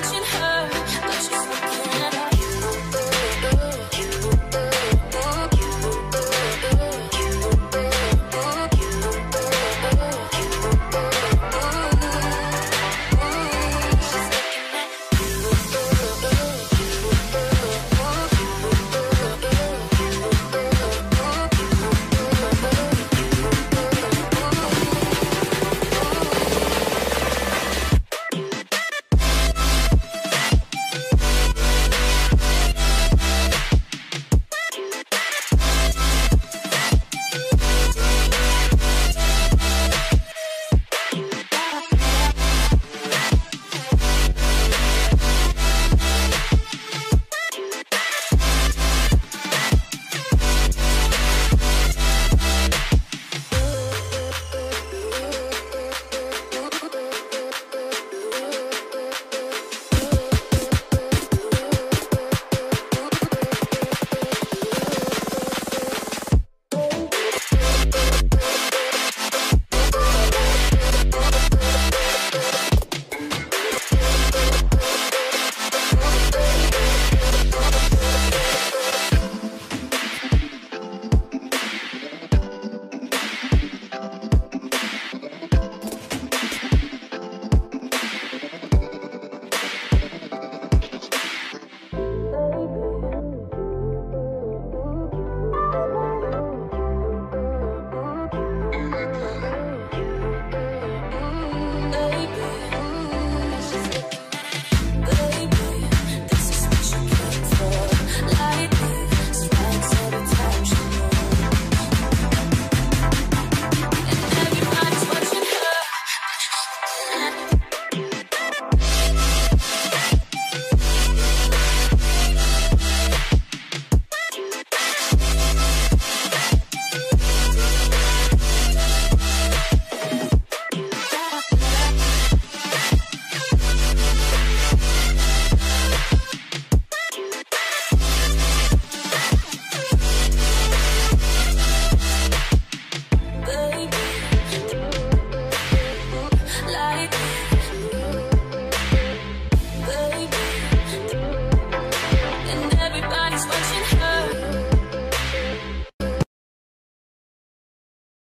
watching